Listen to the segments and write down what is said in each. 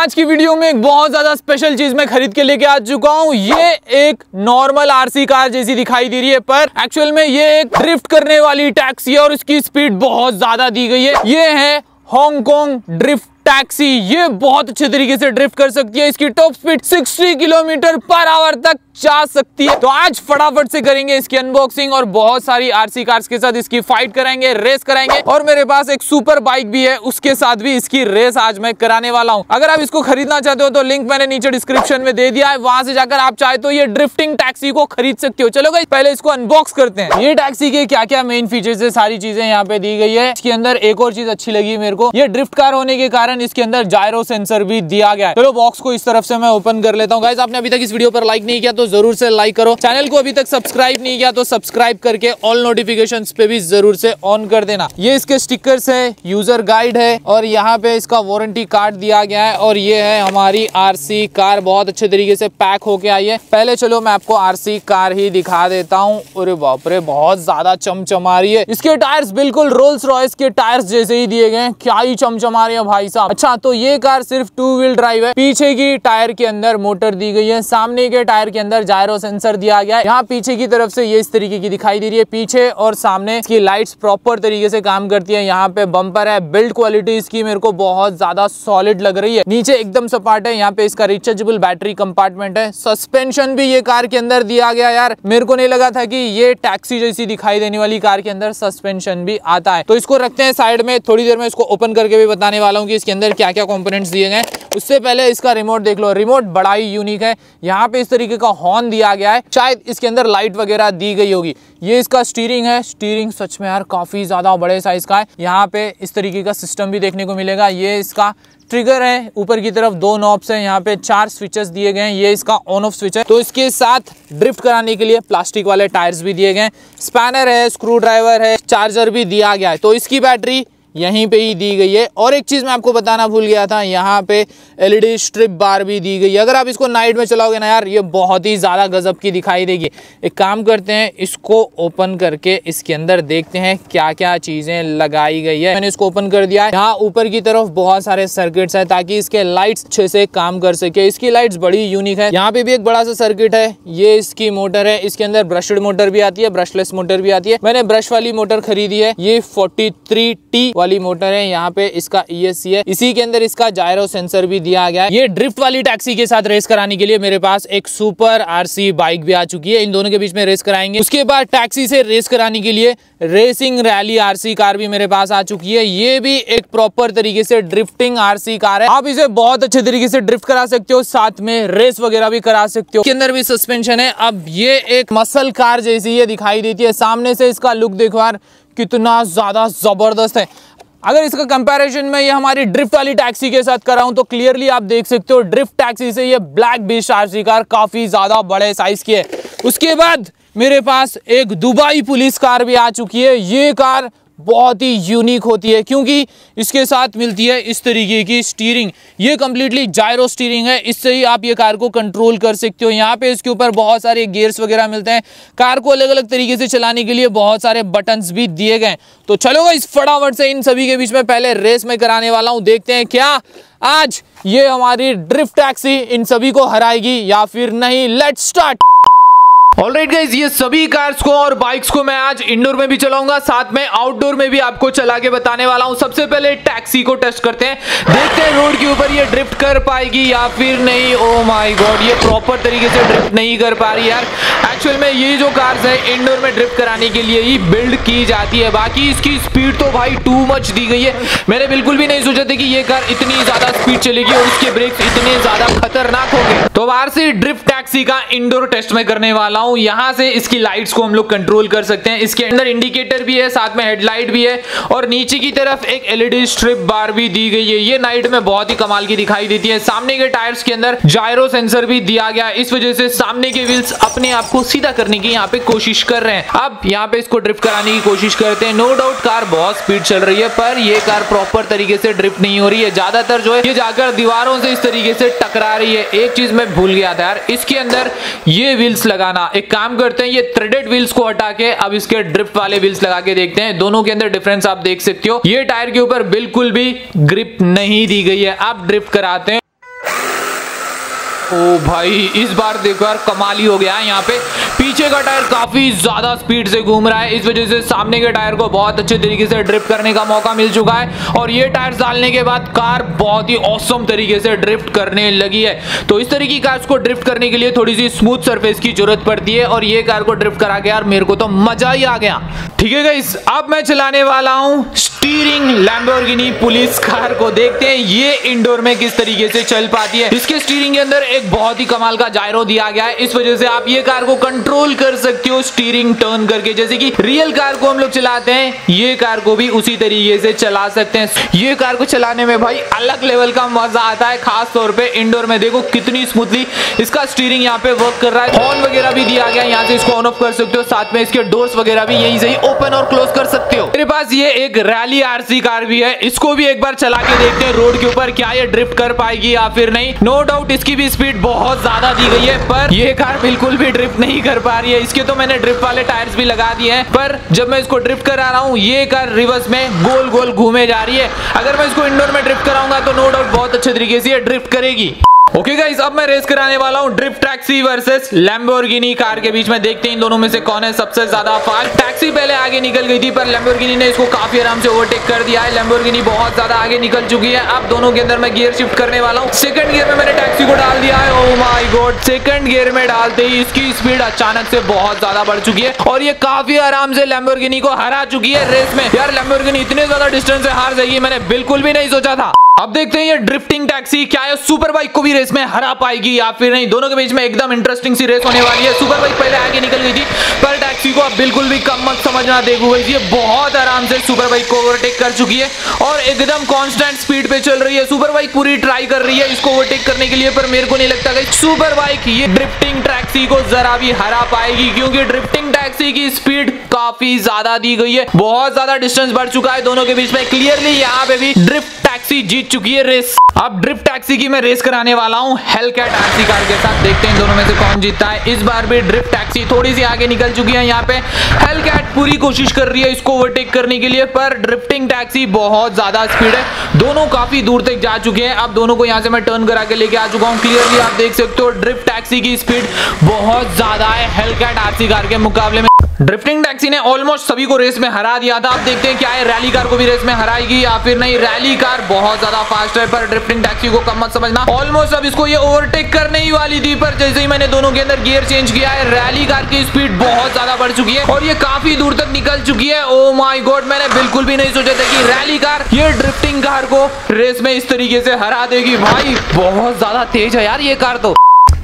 आज की वीडियो में एक बहुत ज़्यादा स्पेशल चीज़ मैं खरीद के लेके आ चुका हूँ। ये एक नॉर्मल आरसी कार जैसी दिखाई दे रही है, पर एक्चुअल में ये एक ड्रिफ्ट करने वाली टैक्सी है और इसकी स्पीड बहुत ज़्यादा दी गई है। ये है हांगकॉन्ग ड्रिफ्ट टैक्सी ये बहुत अच्छे तरीके से ड्रिफ्ट कर सकती है। इसकी top speed 60 kilometre per hour तक जा सकती है। तो आज फटाफट से करेंगे इसकी अनबॉक्सिंग और बहुत सारी आरसी कार्स के साथ इसकी फाइट कराएँगे रेस कराएँगे। और मेरे पास एक सुपर बाइक भी है, उसके साथ भी इसकी रेस आज मैं कराने वाला हूँ। अगर आप इसको खरीदना चाहते हो तो लिंक मैंने नीचे डिस्क्रिप्शन में दे दिया है। वहाँ से जाकर आप चाहे तो ये ड्रिफ्टिंग टैक्सी को खरीद सकते हो। चलो भाई पहले इसको अनबॉक्स करते हैं। ये टैक्सी के क्या क्या मेन फीचर्स है? सारी चीज़ें यहाँ पे दी गई है। इसके अंदर एक और चीज़ अच्छी लगी मेरे को। ये ड्रिफ्ट कार होने के कारण इसके अंदर जायरो सेंसर भी दिया गया है। चलो बॉक्स को इस तरफ़ से मैं ओपन कर लेता हूँ। गाइज़ आपने अभी तक इस वीडियो पर लाइक नहीं किया तो ज़रूर से लाइक करो। चैनल को अभी तक सब्सक्राइब नहीं किया तो सब्सक्राइब करके ऑल नोटिफिकेशन पे भी ज़रूर से ऑन कर देना। ये इसके स्टिकर्स है यूज़र गाइड है, और यहाँ पे इसका वारंटी कार्ड दिया गया है, और ये है हमारी आरसी कार बहुत अच्छे तरीके से पैक होके आई है। पहले चलो, मैं आपको आरसी कार ही दिखा देता हूँ। अरे बापरे बहुत ज़्यादा चमचमा रही है। इसके टायर्स बिल्कुल रोल्स रॉयस के टायर्स जैसे ही दिए गए क्या ही चमचमा रही है भाई साहब। अच्छा तो ये कार सिर्फ़ टू व्हील ड्राइव है। पीछे की टायर के अंदर मोटर दी गई है। सामने के टायर के अंदर जायरो सेंसर दिया गया है। यहाँ पीछे की तरफ़ से ये इस तरीके की दिखाई दे रही है। पीछे और सामने इसकी लाइट्स प्रॉपर तरीके से काम करती है। यहाँ पे बम्पर है, बिल्ड क्वालिटी इसकी मेरे को बहुत ज़्यादा सॉलिड लग रही है। नीचे एकदम सपाट है, यहाँ पे इसका रिचार्जेबल बैटरी कंपार्टमेंट है। सस्पेंशन भी ये कार के अंदर दिया गया यार। मेरे को नहीं लगा था कि ये टैक्सी जैसी दिखाई देने वाली कार के अंदर सस्पेंशन भी आता है। तो इसको रखते हैं साइड में, थोड़ी देर में इसको ओपन करके भी बताने वाला हूँ कि अंदर क्या क्या कंपोनेंट्स दिए गए उससे पहले इसका रिमोट देख लो। रिमोट बड़ा ही यूनिक है। यहाँ पे इस तरीके का हॉर्न दिया गया है। शायद इसके अंदर लाइट वगैरह दी गई होगी। ये इसका स्टीयरिंग है। स्टीयरिंग सच में यार काफ़ी ज़्यादा बड़े साइज़ का है। यहाँ पे इस तरीके का सिस्टम भी देखने को मिलेगा। ये इसका ट्रिगर है। ऊपर की तरफ़ दो नॉब्स हैं। यहाँ पे चार स्विचेस दिए गए हैं। ये इसका ऑन ऑफ़ स्विच है। तो इसके साथ ड्रिफ्ट कराने के लिए प्लास्टिक वाले टायर्स भी दिए गए हैं। स्पैनर है स्क्रू ड्राइवर है चार्जर भी दिया गया है। तो इसकी बैटरी यहीं पे ही दी गई है। और एक चीज़ मैं आपको बताना भूल गया था, यहाँ पे एलईडी स्ट्रिप बार भी दी गई है। अगर आप इसको नाइट में चलाओगे ना यार, ये बहुत ही ज़्यादा गजब की दिखाई देगी। एक काम करते हैं, इसको ओपन करके इसके अंदर देखते हैं क्या क्या चीज़ें लगाई गई है। मैंने इसको ओपन कर दिया है। यहाँ ऊपर की तरफ़ बहुत सारे सर्किट्स है, ताकि इसके लाइट्स अच्छे से काम कर सके। इसकी लाइट्स बड़ी यूनिक है। यहाँ पे भी एक बड़ा सा सर्किट है। ये इसकी मोटर है। इसके अंदर ब्रशड मोटर भी आती है ब्रशलेस मोटर भी आती है। मैंने ब्रश वाली मोटर खरीदी है। ये फोर्टी टी वाली मोटर है, यहाँ पे इसका ई e है। इसी के अंदर इसका जायरो सेंसर भी दिया गया है। ये ड्रिफ्ट वाली टैक्सी के साथ रेस कराने के लिए मेरे पास एक सुपर आरसी बाइक भी आ चुकी है। इन दोनों के बीच में रेस कराएँगे। उसके बाद टैक्सी से रेस कराने के लिए रेसिंग रैली आरसी कार भी मेरे पास आ चुकी है। ये भी एक प्रॉपर तरीके से ड्रिफ्टिंग आरसी कार है। आप इसे बहुत अच्छे तरीके से ड्रिफ्ट करा सकते हो, साथ में रेस वगैरह भी करा सकते हो। इसके अंदर भी सस्पेंशन है। अब ये एक मसल कार जैसी ये दिखाई देती है। सामने से इसका लुक देखो यार, कितना ज़्यादा ज़बरदस्त है। अगर इसका कंपैरिजन में ये हमारी ड्रिफ्ट वाली टैक्सी के साथ कराऊं तो क्लियरली आप देख सकते हो ड्रिफ्ट टैक्सी से ये ब्लैक बीच आरसी कार काफ़ी ज़्यादा बड़े साइज़ की है। उसके बाद मेरे पास एक दुबई पुलिस कार भी आ चुकी है। ये कार बहुत ही यूनिक होती है, क्योंकि इसके साथ मिलती है इस तरीके की स्टीयरिंग ये कम्प्लीटली जायरो स्टीयरिंग है, इससे ही आप ये कार को कंट्रोल कर सकते हो। यहाँ पे इसके ऊपर बहुत सारे गेयर्स वगैरह मिलते हैं। कार को अलग अलग तरीके से चलाने के लिए बहुत सारे बटन्स भी दिए गए तो चलो इस फटाफट से इन सभी के बीच में पहले रेस में कराने वाला हूँ। देखते हैं क्या आज ये हमारी ड्रिफ्ट टैक्सी इन सभी को हराएगी या फिर नहीं। लेट स्टार्ट ऑलराइट गाइज़ ये सभी कार्स को और बाइक्स को मैं आज इंडोर में भी चलाऊँगा, साथ में आउटडोर में भी आपको चला के बताने वाला हूँ। सबसे पहले टैक्सी को टेस्ट करते हैं। देखते हैं रोड के ऊपर ये ड्रिफ्ट कर पाएगी या फिर नहीं। ओ माय गॉड ये प्रॉपर तरीके से ड्रिफ्ट नहीं कर पा रही यार। एक्चुअल में ये जो कार्स है इंडोर में ड्रिफ्ट कराने के लिए ही बिल्ड की जाती है। बाकी इसकी स्पीड तो भाई टू मच दी गई है। मैंने बिल्कुल भी नहीं सोचा था कि ये कार इतनी ज़्यादा स्पीड चलेगी और इसके ब्रेक इतने ज़्यादा खतरनाक होंगे। तो से ड्रिफ्ट टैक्सी का इंडोर टेस्ट में करने वाला हूँ। यहाँ से इसकी लाइट्स को हम लोग कंट्रोल कर सकते हैं। इसके अंदर इंडिकेटर भी है, साथ में हेडलाइट भी है और नीचे की तरफ़ एक एलईडी स्ट्रिप बार भी दी गई है। ये नाइट में बहुत ही कमाल की दिखाई देती है। सामने के टायर्स के अंदर जायरो सेंसर भी दिया गया इस वजह से सामने के व्हील्स अपने आप को सीधा करने की यहाँ पे कोशिश कर रहे हैं। अब यहाँ पे इसको ड्रिफ्ट कराने की कोशिश करते हैं। नो डाउट कार बहुत स्पीड चल रही है, पर ये कार प्रॉपर तरीके से ड्रिफ्ट नहीं हो रही है। ज़्यादातर जो है, ये जाकर दीवारों से इस तरीके से टकरा रही है। एक चीज़ मैं भूल गया था यार। इसके अंदर ये व्हील्स लगाना। एक काम करते हैं, ये थ्रेडेड व्हील्स को हटा के अब इसके ड्रिफ्ट वाले व्हील्स लगा के देखते हैं। दोनों के अंदर डिफरेंस आप देख सकते हो। ये टायर के ऊपर बिल्कुल भी ग्रिप नहीं दी गई है। आप ड्रिफ्ट कराते हैं। ओ भाई, इस बार देखो यार, कमाल ही हो गया है यहाँ पे। पीछे का टायर काफ़ी ज़्यादा स्पीड से घूम रहा है। इस वजह से सामने के टायर को बहुत अच्छे तरीके से ड्रिफ्ट करने का मौका मिल चुका है। और ये टायर डालने के बाद कार बहुत ही औसम तरीके से ड्रिफ्ट करने लगी है। तो इस तरीके की कार को ड्रिफ्ट करने के लिए थोड़ी सी स्मूथ सरफेस की ज़रूरत पड़ती है। और ये कार को ड्रिफ्ट करा के यार, मेरे को तो मज़ा ही आ गया। ठीक है गाइस अब मैं चलाने वाला हूँ स्टीरिंग लैम्बोर्गिनी पुलिस कार को। देखते हैं ये इंडोर में किस तरीके से चल पाती है। इसके स्टीयरिंग के अंदर एक बहुत ही कमाल का जायरो दिया गया है। इस वजह से आप ये कार को कंट्रोल कर सकते हो स्टीयरिंग टर्न करके। जैसे कि रियल कार को हम लोग चलाते हैं, ये कार को भी उसी तरीके से चला सकते हैं। ये कार को चलाने में भाई अलग लेवल का मज़ा आता है, खास तौर पर इंडोर में। देखो कितनी स्मूथली इसका स्टीयरिंग यहाँ पे वर्क कर रहा है। हॉर्न वगैरह भी दिया गया यहाँ से इसको ऑन ऑफ़ कर सकते हो। साथ में इसके डोर्स वगैरह भी यही से ओपन और क्लोज कर सकते हो। मेरे पास ये एक रैली आरसी कार भी है। इसको भी एक बार चला के देखते हैं रोड के ऊपर। क्या ये ड्रिफ्ट कर पाएगी या फिर नहीं? नो डाउट इसकी भी स्पीड बहुत ज़्यादा दी गई है पर ये कार बिल्कुल भी ड्रिफ्ट नहीं कर पा रही है। इसके तो मैंने ड्रिफ्ट वाले टायर्स भी लगा दिए हैं पर जब मैं इसको ड्रिफ्ट करा रहा हूँ ये कार रिवर्स में गोल गोल घूमे जा रही है। अगर मैं इसको इंडोर में ड्रिफ्ट कराऊँगा तो नो डाउट बहुत अच्छे तरीके से ड्रिफ्ट करेगी। ओके गाइस अब मैं रेस कराने वाला हूँ drift taxi versus Lamborghini car के बीच में। देखते हैं इन दोनों में से कौन है सबसे ज़्यादा फास्ट टैक्सी पहले आगे निकल गई थी, पर लैम्बोर्गिनी ने इसको काफ़ी आराम से ओवरटेक कर दिया है। लैम्बोर्गिनी बहुत ज़्यादा आगे निकल चुकी है। अब दोनों के अंदर मैं गियर शिफ्ट करने वाला हूँ। सेकंड गियर में मैंने टैक्सी को डाल दिया है। Oh my god second gear में डालते ही इसकी स्पीड अचानक से बहुत ज़्यादा बढ़ चुकी है। और ये काफ़ी आराम से लैम्बोर्गिनी को हरा चुकी है रेस में। यार लैम्बोर्गिनी इतने ज़्यादा डिस्टेंस से हार जाएगी मैंने बिल्कुल भी नहीं सोचा था। अब देखते हैं ये ड्रिफ्टिंग टैक्सी क्या है सुपर बाइक को भी रेस में हरा पाएगी या फिर नहीं? दोनों के बीच में एकदम इंटरेस्टिंग सी रेस होने वाली है। सुपर बाइक पहले आगे निकल गई थी, पर टैक्सी को अब बिल्कुल भी कम मत समझना देखो ये बहुत आराम से सुपर बाइक को ओवरटेक कर चुकी है और एकदम कॉन्स्टेंट स्पीड पे चल रही है। सुपर बाइक पूरी ट्राई कर रही है इसको ओवरटेक करने के लिए, पर मेरे को नहीं लगता सुपर बाइक ये ड्रिफ्टिंग टैक्सी को जरा भी हरा पाएगी, क्योंकि ड्रिफ्टिंग टैक्सी की स्पीड काफ़ी ज़्यादा दी गई है। बहुत ज़्यादा डिस्टेंस बढ़ चुका है। दोनों के बीच में क्लियरली यहाँ पे भी ड्रिफ्ट टैक्सी जीत चुकी है रेस। अब ड्रिफ्ट टैक्सी की मैं रेस कराने वाला हूँ। हेलकैट आरसी कार के साथ देखते हैं दोनों में से कौन जीतता है। इस बार भी ड्रिफ्ट टैक्सी थोड़ी सी आगे निकल चुकी है यहाँ पे। हेलकैट पूरी कोशिश कर रही है इसको ओवरटेक करने के लिए, पर ड्रिफ्टिंग टैक्सी बहुत ज़्यादा स्पीड है। दोनों काफ़ी दूर तक जा चुके हैं। अब दोनों को यहाँ से मैं टर्न करा के लेके आ चुका हूँ। क्लियरली आप देख सकते हो, ड्रिफ्ट टैक्सी की स्पीड बहुत ज़्यादा है। हेलकैट आरसी कार के मुकाबले ड्रिफ्टिंग टैक्सी ने ऑलमोस्ट सभी को रेस में हरा दिया था। अब देखते हैं क्या है रैली कार को भी रेस में हराएगी या फिर नहीं। रैली कार बहुत ज़्यादा फास्ट है, पर ड्रिफ्टिंग टैक्सी को कम मत समझना। ऑलमोस्ट अब इसको ये ओवरटेक करने ही वाली थी, पर जैसे ही मैंने दोनों के अंदर गियर चेंज किया है रैली कार की स्पीड बहुत ज़्यादा बढ़ चुकी है और ये काफ़ी दूर तक निकल चुकी है। ओ माई गॉड मैंने बिल्कुल भी नहीं सोचा था कि रैली कार ये ड्रिफ्टिंग कार को रेस में इस तरीके से हरा देगी। भाई, बहुत ज़्यादा तेज है यार ये कार तो।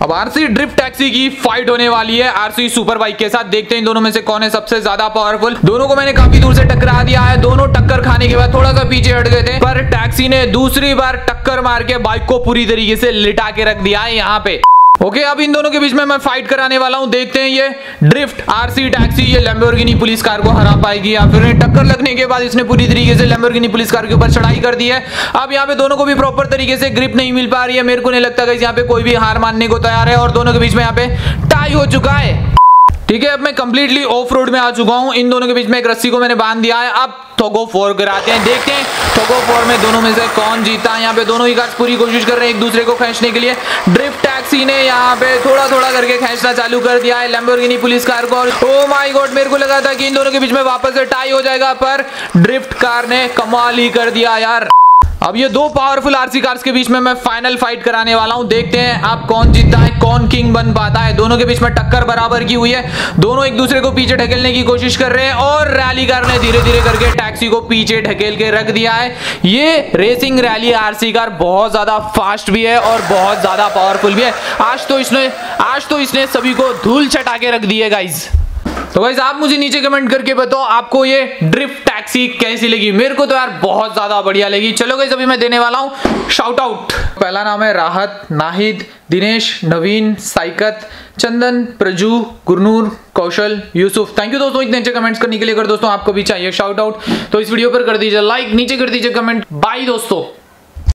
अब आरसी ड्रिफ्ट टैक्सी की फाइट होने वाली है। आरसी सुपर बाइक के साथ देखते हैं दोनों में से कौन है सबसे ज़्यादा पावरफुल दोनों को मैंने काफ़ी दूर से टकरा दिया है। दोनों टक्कर खाने के बाद थोड़ा सा पीछे हट गए थे, पर टैक्सी ने दूसरी बार टक्कर मार के बाइक को पूरी तरीके से लिटा के रख दिया है यहाँ पे। ओके okay, अब इन दोनों के बीच में मैं फाइट कराने वाला हूँ। देखते हैं ये ड्रिफ्ट आरसी टैक्सी ये लैम्बोर्गिनी पुलिस कार को हरा पाएगी या फिर टक्कर लगने के बाद इसने पूरी तरीके से लैम्बोर्गिनी पुलिस कार के ऊपर चढ़ाई कर दी है। अब यहाँ पे दोनों को भी प्रॉपर तरीके से ग्रिप नहीं मिल पा रही है। मेरे को नहीं लगता यहाँ पे कोई भी हार मानने को तैयार है और दोनों के बीच में यहाँ पे टाई हो चुका है। ठीक है, अब मैं कंप्लीटली ऑफ़ रोड में आ चुका हूँ। इन दोनों के बीच में एक रस्सी को मैंने बाँध दिया है। अब थोगो फोर कराते हैं। देखते हैं थोगो फोर में दोनों में से कौन जीता है। यहाँ पे दोनों ही पूरी कोशिश कर रहे हैं एक दूसरे को खींचने के लिए। ड्रिफ्ट टैक्सी ने यहाँ पे थोड़ा थोड़ा करके खींचना चालू कर दिया है। लैम्बोर्गिनी पुलिस कार को ओ माय गॉड मेरे को लगा था कि इन दोनों के बीच में वापस से टाई हो जाएगा, पर ड्रिफ्ट कार ने कमाल ही कर दिया यार। अब ये दो पावरफुल आरसी कार्स के बीच में मैं फाइनल फाइट कराने वाला हूँ। देखते हैं आप कौन जीतता है, कौन किंग बन पाता है। दोनों के बीच में टक्कर बराबर की हुई है। दोनों एक दूसरे को पीछे ढकेलने की कोशिश कर रहे हैं और रैली कार ने धीरे धीरे करके टैक्सी को पीछे ढकेल के रख दिया है। ये रेसिंग रैली आरसी कार बहुत ज़्यादा फास्ट भी है और बहुत ज़्यादा पावरफुल भी है। आज तो इसने, आज तो इसने सभी को धूल चटा के रख दी है गाइज़ तो गाइज़ आप मुझे नीचे कमेंट करके बताओ, आपको ये ड्रिफ्ट टैक्सी कैसी लगी? मेरे को तो यार बहुत ज़्यादा बढ़िया लगी। चलो गई अभी मैं देने वाला हूँ शाउट आउट पहला नाम है राहत, नाहिद, दिनेश, नवीन, साइकत, चंदन, प्रजू, गुरनूर, कौशल, यूसुफ। थैंक यू दोस्तों, इतने अच्छे कमेंट्स करने के लिए अगर दोस्तों आपको भी चाहिए शाउट आउट तो इस वीडियो पर कर दीजिए लाइक नीचे कर दीजिए कमेंट बाय दोस्तों।